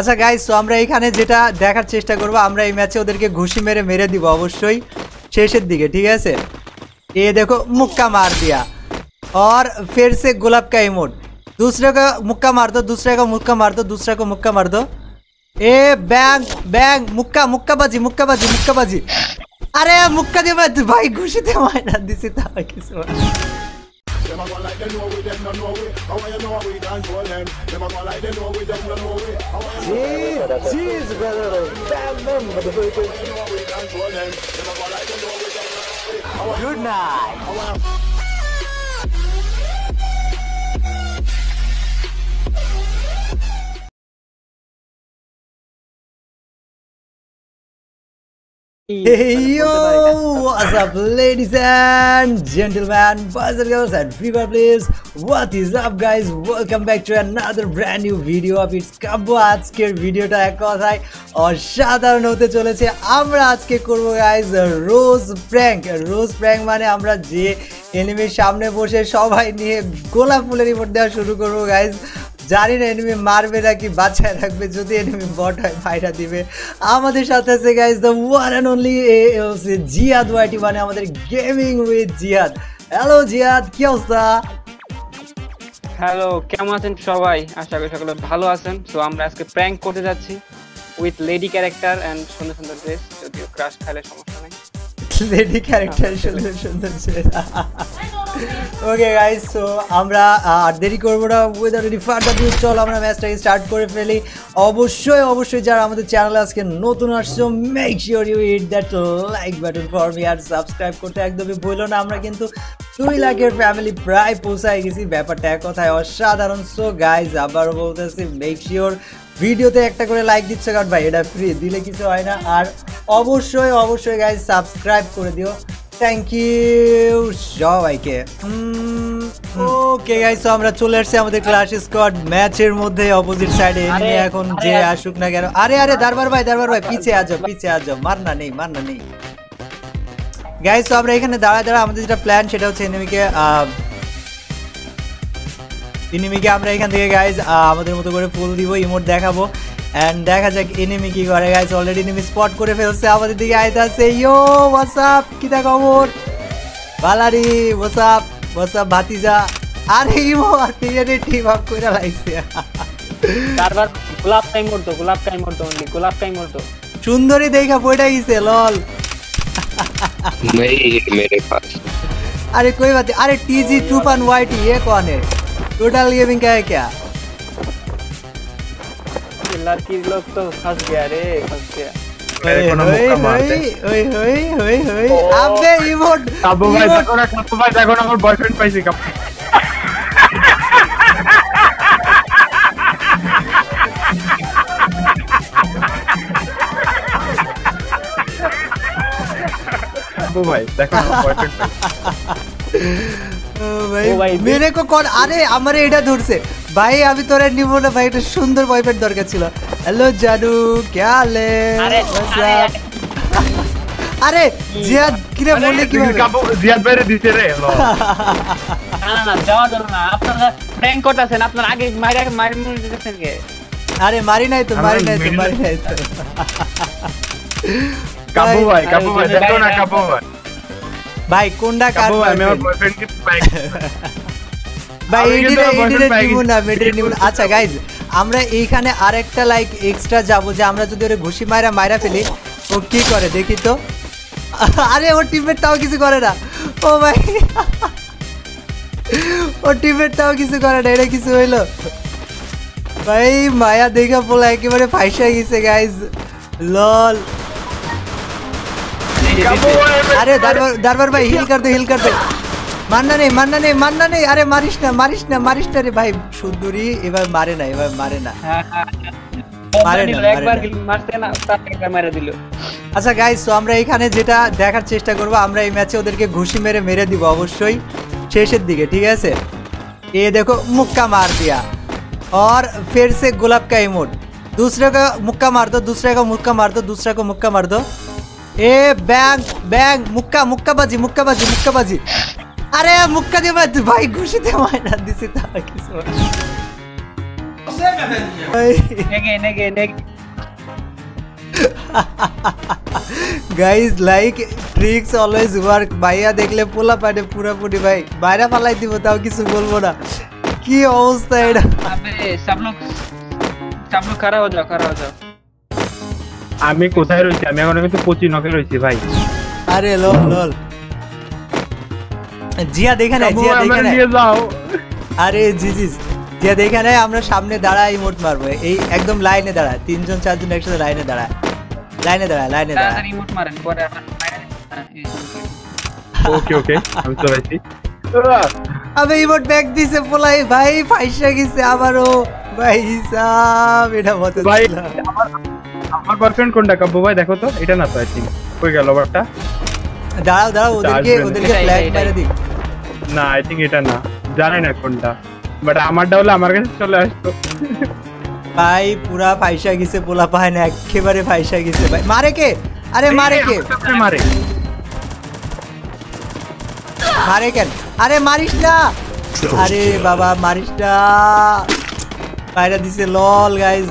আচ্ছা গাইস তো আমরা এখানে যেটা দেখার চেষ্টা করব আমরা এই ম্যাচে ওদেরকে ঘুষি মেরে মেরে দিব অবশ্যই শেষের দিকে ঠিক আছে ये देखो मुक्का मार दिया और फिर से गुलाब का इमोट दूसरे का मुक्का मार दो दूसरे का मुक्का मार दो दूसरे को मुक्का मार दो ए बैंग बैंग मुक्का मुक्का बाजी मुक्का बाजी मुक्का बाजी अरे मुक्का दे मत भाई घुसी दे मायना दिसी ता किसी Them a go like they know we, them no know we. How you know we control them? Them a go like they know we, them no know we. How you Jeez brother bam bam know we control them? Them a go yo, what's up, ladies and gentlemen, boys and girls, and people, please. What is up, guys? Welcome back to another brand new video of It's Kabbo আজকের ভিডিওটা এক কথায় অসাধারণ হতে চলেছে আমরা আজকে করব guys rose prank rose prank মানে আমরা যে এনিমির সামনে বসে সবাই নিয়ে গোলাপ ফুলের রিপোর্ট দেওয়া শুরু করব গাইজ জানি না এনিমি মারবে নাকি বাঁচায় রাখবে যদি এনিমি বট হয় ফাইটা দিবে। আমাদের সাথে আছে guys the one and only Ziyad YT মানে আমাদের gaming with Ziyad. Hello Ziyad কি অবস্থা? হ্যালো কেমন আছেন সবাই? আশা করি সকলে ভালো আছেন। সো আমরা আজকে প্র্যাঙ্ক করতে যাচ্ছি উইথ লেডি ক্যারেক্টার এন্ড সুন্দর সুন্দর ড্রেস যদিও ক্রাশ খাইলে সমস্যা নাই। লেডি ক্যারেক্টার সুন্দর সুন্দর ওকে গাইস সো আমরা আর দেরি করব না। উইদাউট এনি ফার্দার চল আমরা ম্যাচটাকে স্টার্ট করে ফেলি। অবশ্যই অবশ্যই যারা আমাদের চ্যানেলে আজকে নতুন আসছো make sure you hit that like button for me R subscribe করতে একদমই ভুলো না। আমরা কিন্তু দুই লাখের ফ্যামিলি প্রায় পৌঁছায় গেছি। ব্যাপারটা এক কথায় অসাধারণ। সো গাইজ আবারও বলতেছি মেক শিওর ভিডিওতে একটা করে লাইক দিচ্ছে। কারণ ভাই, এটা ফ্রি দিলে কিছু হয় না। আর অবশ্যই অবশ্যই গাইজ সাবস্ক্রাইব করে দিও। থ্যাংক ইউ সবাইকে। ওকে গাইজ তো আমরা চলে আসছি আমাদের ক্লাস স্কোয়াড ম্যাচের মধ্যে অপোজিট সাইডে এনিমি এখন যে আসুক না কেন। আরে আরে দারবার ভাই দারবার ভাই পিছে আ যাও পিছে আ যাও মারনা নেই মারনা নেই। গাইজ তো আমরা এখানে দাঁড়ায় দাঁড়া আমাদের যেটা প্ল্যান সেটা হচ্ছে এনিমিকে এনিমিকে আমরা এখান থেকে গাইজ আমাদের মতো করে ফুল দিব ইমোট দেখাবো। এন্ড দেখা যাক এনিমি কি করে গাইজ অলরেডি এনিমি স্পট করে ফেলছে আমাদের দিকে আইতে আছে ইয়ো হোয়াটসঅ্যাপ কি তা খবর বালারি হোয়াটসঅ্যাপ হোয়াটসঅ্যাপ ভাতিজা আরে ইমো আর ক্রিয়েটে টিম আপ করে লাইছে তারপর গোলাপ টাইম করতো গোলাপ টাইম করতো অনলি গোলাপ টাইম করতো সুন্দরী দেখা বইটা গেছে লল नहीं मेरे पास अरे कोई बात नहीं अरे टी जी टू पन वाई टी ये कौन है टोटल गेमिंग का है क्या लड़की लोग तो फंस गया रे फंस गया ओए কোনো होए মুক্কা মারতে। होए होए होए होए अबे इमोट কাব্য ভাই इमोट দেখো না কাব্য ভাই দেখো না আমার বয়ফ্রেন্ড পাইছি কাব্য কাব্য ভাই দেখো না বয়ফ্রেন্ড ও ভাই ও ভাই, মেরে কো কোন ভাই আমি তোরে নিব না ভাই একটা সুন্দর বয়ফ্রেন্ড দরকার ছিল। হ্যালো জানু কে হালে আরে, জিয়াদ কিরে বললে কি জিয়াদ ভাইরে দিছে রে ল। না না যাওয়া যাবে না। আপনারা প্র্যাঙ্ক করতেছেন আপনারা আগে মাইরা মাইরা মুড়ে দিতেছেন কে? আরে মারি নাই তো মারি নাই তো মারি নাই তো। কাব্য ভাই কাব্য ভাই দেখো না কাব্য ভাই। ভাই কোনটা কার ভাই আমি আমার boyfriend? বয়ফ্রেন্ড কে পাই ভাই আমি কিন্তু এডিটে আমার এডিটে boyfriend পাই নিব গেছি। না মেডিটে নিব না আচ্ছা গাইজ আমরা এইখানে আরেকটা লাইক এক্সট্রা যাব যে আমরা যদি ওরে ঘুষি মাইরা মাইরা ফেলি ও কি করে দেখি তো আরে ওর টিমমেট তাও কিছু করে না ও ভাই ওর টিমমেট তাও কিছু করে না এটা কিছু হইলো ভাই মায়া দেখা পোলা একেবারে ফাইসা গেছে গাইজ লল কাব্য ভাই আমি- अरे दरबार दरबार भाई हिल कर दे हिल कर दे মান্না নেই মান্না নেই মান্না নেই আরে মারিস না মারিস না মারিস না রে ভাই সুন্দরী এবার মারে না এবার মারে না হ্যাঁ হ্যাঁ মারে না, মারে একবার না। মারতে না তার একবার মেরে দিল আচ্ছা গাইস তো আমরা এখানে যেটা দেখার চেষ্টা করব আমরা এই ম্যাচে ওদেরকে ঘুষি মেরে মেরে দিব অবশ্যই শেষের দিকে ঠিক আছে ये देखो मुक्का मार दिया और फिर से गुलाब का इमोट दूसरे का मुक्का मार दो दूसरे का मुक्का मार दो दूसरे को मुक्का मार दो ए बैंग बैंग मुक्का मुक्का बाजी मुक्का আরে মুক্কা দিয়ে ভাই খুশি দে মায়না দিছি তা কিছু guys like tricks always work ভাইয়া দেখলে পোলা পাটে পুরাপুরি ভাই। বাইরে পালাই দিব তাও কিছু বলব না। কি অবস্থা এটা? সব লোক সব লোক খারাপ হয়ে যাও খারাপ হয়ে যাও। আমি কোথায় রয়েছি? আমি এখন কিন্তু পঁচিশ নখে রয়েছি ভাই। আরে লল লল। জিয়া দেখে জিয়া দেখে নাই নিয়ে যাও। জিয়া দেখে আমরা সামনে দাঁড়াই মোট মারবো। এই একদম লাইনে দাঁড়ায় তিনজন চারজন একসাথে লাইনে দাঁড়ায়। লাইনে দাঁড়ায় লাইনে দাঁড়ায়। মারেন পরে ওকে ওকে আমি ইমোট ব্যাগ দিছে পোলাই ভাই পয়সা গেছে আবারও। ভাই সাব এটা মত ভাই আমার বয়ফ্রেন্ড কোনটা? কাব্বু ভাই দেখো তো এটা না তো আই গেল দাঁড়াও দাঁড়াও ওদেরকে ওদেরকে ফ্ল্যাগ মেরে দিই। না আই থিঙ্ক এটা না। জানি না কোনটা। বাট আমারটা হলে আমার কাছে চলে আসতো। ভাই পুরা পয়সা গেছে পোলা পায় না একেবারে পয়সা গেছে। ভাই মারে কে? আরে মারে কে? মারে। মারে কেন? আরে মারিস না। আরে বাবা মারিস না। বাইরে দিছে লল গাইজ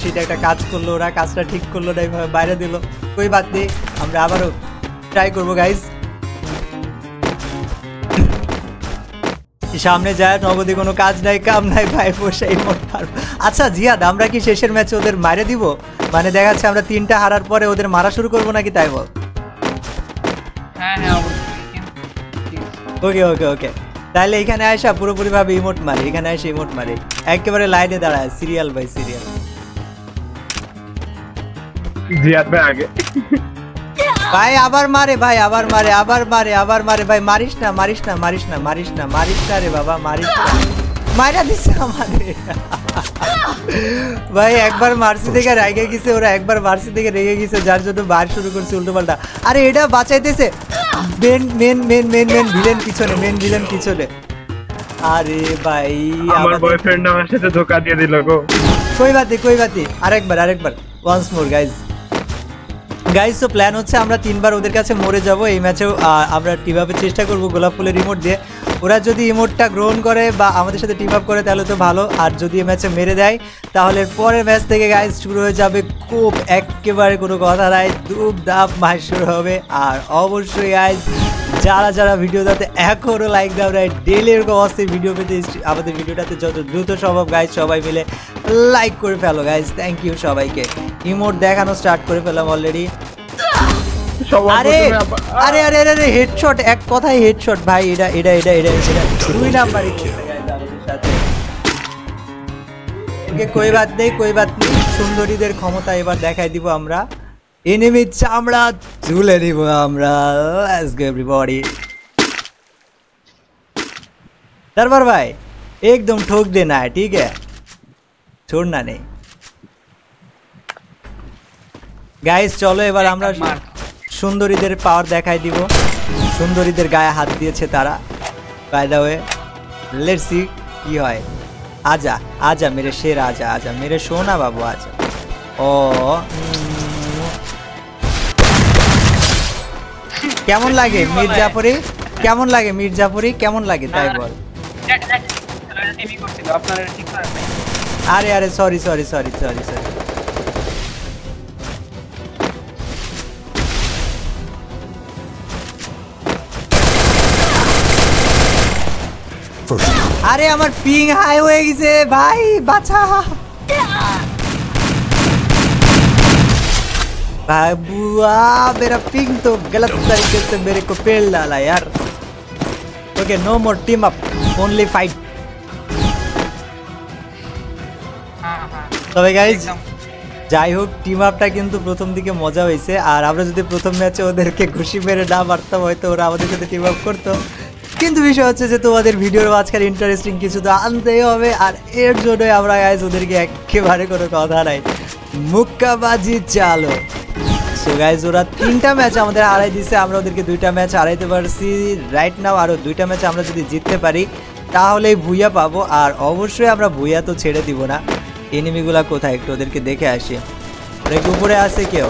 সিট একটা কাজ করল ওরা কাজটা ঠিক করল না এইভাবে বাইরে দিল। কই বাদ নেই আমরা আবারও ট্রাই করব গাইজ সামনে যায় নগদে কোনো কাজ নাই কাম নাই ভাই বসে মোট পারব আচ্ছা জিয়াদ আমরা কি শেষের ম্যাচে ওদের মারে দিব? মানে দেখা যাচ্ছে আমরা তিনটা হারার পরে ওদের মারা শুরু করব নাকি তাই বল। ওকে ওকে ওকে তাহলে এখানে আসা পুরোপুরি ভাবে ইমোট মারি এখানে এসে ইমোট মারি। একেবারে লাইনে দাঁড়ায় সিরিয়াল বাই সিরিয়াল জিয়াদ ভাই আগে ভাই আবার মারে ভাই আবার মারে আবার মারে আবার মারে ভাই মারিস না মারিস না মারিস না মারিস না মারিস না রে বাবা মারিস না মারা দিছে আমাদের ভাই একবার মার্সি থেকে রেগে গেছে ওরা একবার মার্সি থেকে রেগে গেছে যার জন্য বার শুরু করছে উল্টো পাল্টা আরে এটা বাঁচাইতেছে main main main main main villain পিছনে মেন ভিলেন পিছনে আরে ভাই আমার আমাদের- বয়ফ্রেন্ড আমার সাথে ধোকা দিয়ে দিল গো কই বাতি কই বাতি আরেকবার আরেকবার ওয়ান্স মোর গাইজ গাইজ তো প্ল্যান হচ্ছে আমরা তিনবার ওদের কাছে মরে যাব। এই ম্যাচেও আমরা টিম আপের চেষ্টা করব গোলাপ ফুলের রিমোট দিয়ে। ওরা যদি ইমোটটা গ্রহণ করে বা আমাদের সাথে টিম আপ করে, তাহলে তো ভালো। আর যদি ম্যাচে মেরে দেয়, তাহলে পরের ম্যাচ থেকে গাইজ শুরু হয়ে যাবে খুব একেবারে কোনো কথা নাই। ধূপ ধাপ মাস শুরু হবে। আর অবশ্যই গাইজ যারা যারা ভিডিওটাতে এখনও লাইক দাও রাই ডেলি এরকম অস্থির ভিডিও পেতে আমাদের ভিডিওটাতে যত দ্রুত সম্ভব গাইজ সবাই মিলে লাইক করে ফেলো গাইজ থ্যাংক ইউ সবাইকে। ইমোট দেখানো স্টার্ট করে ফেলাম অলরেডি আরে প্রথমে আবার- আরে আরে আরে আরে হেডশট এক কথাই হেডশট ভাই এটা এটা এটা এটা এটা দুই নাম্বারই খেলতে guys আমাদের সাথে ওকে কই বাত নেই কই বাত নেই সুন্দরীদের ক্ষমতা এবার দেখাই দিব আমরা এনিমি চামড়া তুলে নিব আমরা লেটস গো এভরিবডি दरबार भाई एकदम ठोक देना है ठीक है छोड़ना नहीं গাইস চলো এবার আমরা মার। সুন্দরীদের পাওয়ার দেখাই দিব সুন্দরীদের গায়ে হাত দিয়েছে তারা by the way let's see কি হয় আজা আজা মেরে শের আজা আজা মেরে সোনা বাবু আজা ও কেমন লাগে মির্জাপুরি কেমন লাগে মির্জাপুরি কেমন লাগে তাই বল। আরে আরে sorry sorry sorry sorry sorry আরে আমার পিং হাই হয়ে গেছে ভাই বাঁচা भाई बुआ मेरा पिंग तो गलत तरीके से मेरे को पेड़ डाला यार okay no more team up only fight হ্যাঁ হ্যাঁ তবে গাইজ একদম। যাই হোক টিম আপটা কিন্তু প্রথম দিকে মজা হয়েছে আর আমরা যদি প্রথম ম্যাচে ওদেরকে ঘুষি মেরে না মারতাম হয়তো ওরা আমাদের সাথে টিম আপ করতো কিন্তু বিষয় হচ্ছে যে তোমাদের ভিডিওর মাঝখানে ইন্টারেস্টিং কিছু তো আনতেই হবে, আর এর জন্যই আমরা গাইজ ওদেরকে একেবারে কোনো কথা নাই। মুক্কাবাজি চালো। সো গাইজ ওরা তিনটা ম্যাচ আমাদের হারাই দিছে, আমরা ওদেরকে দুইটা ম্যাচ হারাইতে পারছি। রাইট নাও আরও দুইটা ম্যাচ আমরা যদি জিততে পারি, তাহলেই ভুইয়া পাবো, আর অবশ্যই আমরা ভুইয়া তো ছেড়ে দিব না। এনিমিগুলা কোথায়? একটু ওদেরকে দেখে আসি। ওরা কি উপরে আছে কেউ?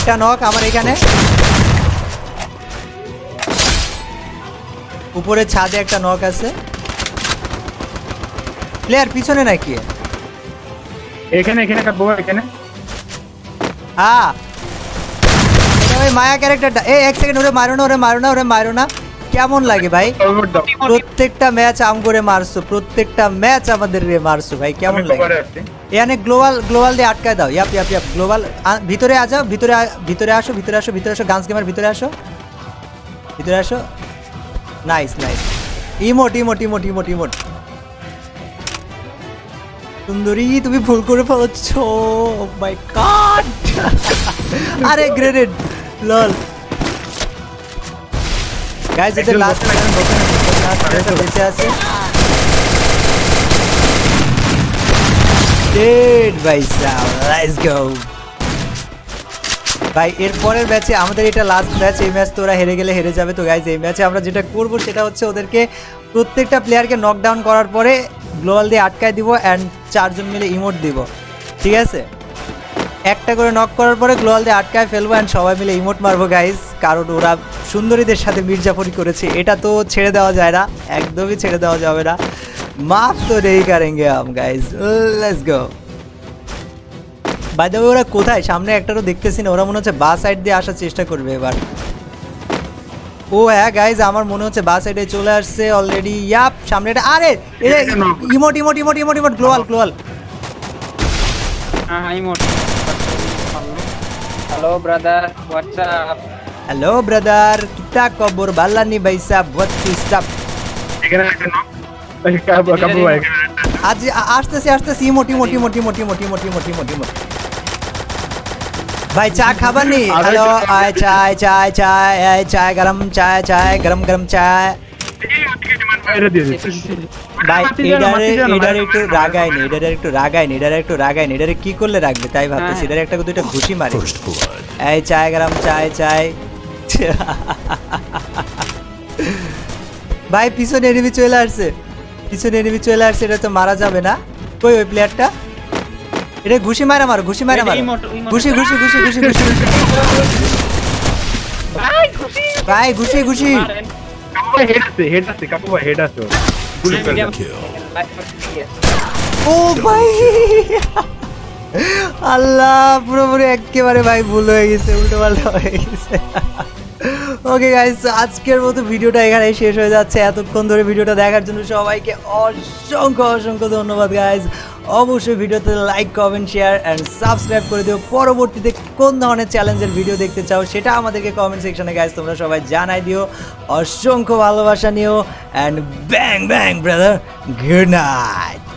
একটা নক আমার এখানে। উপরে ছাদে একটা নক আছে। প্লেয়ার পিছনে নাকি? এখানে এখানে কাটবো এখানে। হ্যাঁ ওই মায়া ক্যারেক্টারটা এই এক সেকেন্ড ওরে মারো না ওরে মারো না ওরে মারো না। কেমন লাগে ভাই? প্রত্যেকটা ম্যাচ আম করে মারছো প্রত্যেকটা ম্যাচ আমাদের রে মারছো ভাই কেমন লাগে। এখানে গ্লোবাল গ্লোবাল দিয়ে আটকায় দাও ইয়াপ ইয়াপ ইয়াপ গ্লোবাল ভিতরে আ যাও ভিতরে ভিতরে আসো ভিতরে আসো ভিতরে আসো গান্স গেমার ভিতরে আসো। ভিতরে আসো। Nice nice emote emote emote emote emote সুন্দরী তুমি ভুল করে ফেলছ। মাই গড আরে গ্রেনেড লল গাইস এদের লাস্ট লাস্ট বেঁচে আছে। ডেড ভাই লেটস গো ভাই এর পরের ম্যাচে আমাদের এটা লাস্ট ম্যাচ এই ম্যাচ তো ওরা হেরে গেলে হেরে যাবে তো গাইজ এই ম্যাচে আমরা যেটা করব সেটা হচ্ছে ওদেরকে প্রত্যেকটা প্লেয়ারকে নকডাউন করার পরে গ্লোবাল দিয়ে আটকায় দিব অ্যান্ড চারজন মিলে ইমোট দিব। ঠিক আছে? একটা করে নক করার পরে গ্লোবাল দিয়ে আটকায় ফেলব অ্যান্ড সবাই মিলে ইমোট মারবো গাইজ কারণ ওরা সুন্দরীদের সাথে মির্জাফরি করেছে। এটা তো ছেড়ে দেওয়া যায় না। একদমই ছেড়ে দেওয়া যাবে না। মাফ তো নেই কারেঙ্গে আম guys let's go by the ওরা কোথায়? সামনে একটারও দেখতেছি না। ওরা মনে হচ্ছে বা সাইড দিয়ে আসার চেষ্টা করবে এবার। ও হ্যাঁ গাইজ আমার মনে হচ্ছে বা সাইডে চলে আসছে অলরেডি ইয়াপ সামনে এটা আরে emote emote emote emote emote গ্লোয়াল গ্লোয়াল হ্যাঁ emote hello brother WhatsApp hello brother কিতা খবর বাল্লানি ভাইসা বহুত কিস্তাপ এখানে একটা knock। এই কাবু কাবু ভাই এখানে একটা। আজ আ- আসতেছি আসতেছি emote emote emote emote emote emote emote emote emote ভাই চা খাবার নি আরে হ্যালো চা- আয় চায় চায় চায় আয় চায় গরম চায় চায় ভাই বাইরে একটু না। এটারে একটু রাগাই নি এটারে একটু রাগাই নি এটারে কি করলে রাখবে তাই ভাবতেছি। এটারে একটা দুইটা ঘুষি মারি। এই চায় গরম চায় চায়। ভাই পিছনে এনিমি চলে আসছে। পিছনে এনিমি চলে আসছে এটা তো মারা যাবে না। কই ওই প্লেয়ারটা এটা ঘুষি মারা মারো ঘুষি মারা মারো। ঘুষি ঘুষি ঘুষি ঘুষি ঘুষি ভাই ঘুষি। ঘুষি head আছে, head আছে, কাবু ভাই head আছে ও ভাই। আল্লাহ পুরোপুরি একেবারে ভাই ভুল হয়ে গেছে উল্টো পাল্টা হয়ে গেছে। ওকে গাইস আজকের মতো ভিডিওটা এখানে শেষ হয়ে যাচ্ছে। এতক্ষণ ধরে ভিডিওটা দেখার জন্য সবাইকে অসংখ্য অসংখ্য ধন্যবাদ গাইজ অবশ্যই ভিডিওতে like comment share and subscribe করে দিও। পরবর্তীতে কোন ধরনের চ্যালেঞ্জের ভিডিও দেখতে চাও সেটা আমাদেরকে কমেন্ট সেকশনে গাইজ তোমরা সবাই জানাই দিও। অসংখ্য ভালোবাসা নিও and bang bang brother good night